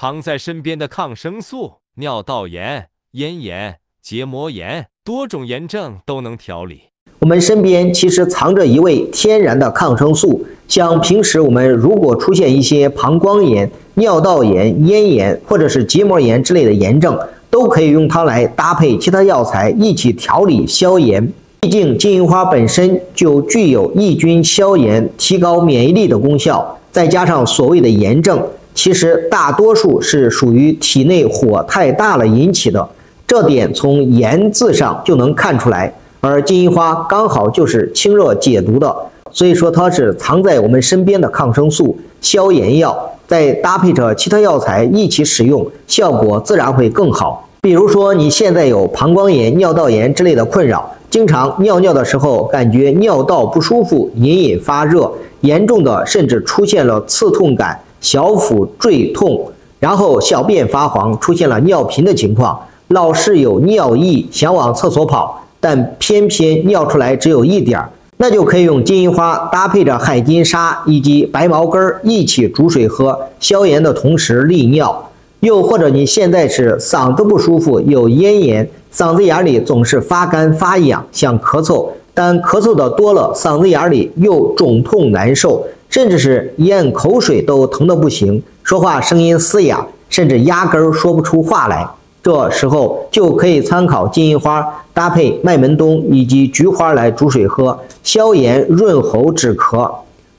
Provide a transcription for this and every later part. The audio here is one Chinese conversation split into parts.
藏在身边的抗生素，尿道炎、咽炎、结膜炎，多种炎症都能调理。我们身边其实藏着一味天然的抗生素，像平时我们如果出现一些膀胱炎、尿道炎、咽炎或者是结膜炎之类的炎症，都可以用它来搭配其他药材一起调理消炎。毕竟金银花本身就具有抑菌、消炎、提高免疫力的功效，再加上所谓的炎症。其实大多数是属于体内火太大了引起的，这点从炎字上就能看出来。而金银花刚好就是清热解毒的，所以说它是藏在我们身边的抗生素、消炎药，再搭配着其他药材一起使用，效果自然会更好。比如说你现在有膀胱炎、尿道炎之类的困扰，经常尿尿的时候感觉尿道不舒服，隐隐发热，严重的甚至出现了刺痛感。小腹坠痛，然后小便发黄，出现了尿频的情况，老是有尿意，想往厕所跑，但偏偏尿出来只有一点儿，那就可以用金银花搭配着海金沙以及白茅根儿一起煮水喝，消炎的同时利尿。又或者你现在是嗓子不舒服，有咽炎，嗓子眼里总是发干发痒，想咳嗽，但咳嗽的多了，嗓子眼里又肿痛难受。甚至是咽口水都疼得不行，说话声音嘶哑，甚至压根儿说不出话来。这时候就可以参考金银花搭配麦门冬以及菊花来煮水喝，消炎润喉止咳。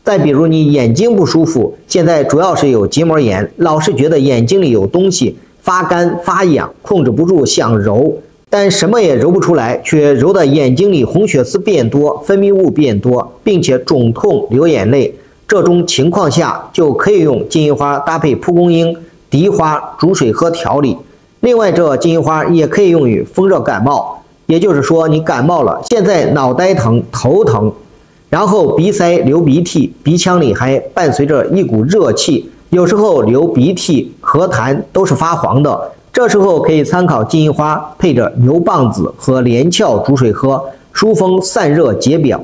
再比如你眼睛不舒服，现在主要是有结膜炎，老是觉得眼睛里有东西发干发痒，控制不住想揉，但什么也揉不出来，却揉得眼睛里红血丝变多，分泌物变多，并且肿痛流眼泪。这种情况下，就可以用金银花搭配蒲公英、荻花煮水喝调理。另外，这金银花也可以用于风热感冒，也就是说，你感冒了，现在脑袋疼、头疼，然后鼻塞、流鼻涕，鼻腔里还伴随着一股热气，有时候流鼻涕、咳痰都是发黄的。这时候可以参考金银花，配着牛蒡子和连翘煮水喝，疏风散热解表。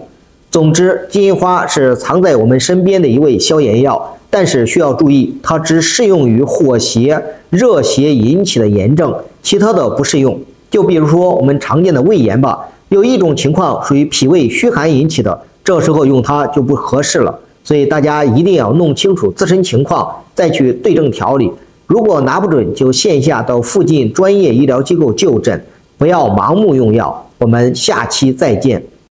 总之，金银花是藏在我们身边的一味消炎药，但是需要注意，它只适用于火邪、热邪引起的炎症，其他的不适用。就比如说我们常见的胃炎吧，有一种情况属于脾胃虚寒引起的，这时候用它就不合适了。所以大家一定要弄清楚自身情况，再去对症调理。如果拿不准，就线下到附近专业医疗机构就诊，不要盲目用药。我们下期再见。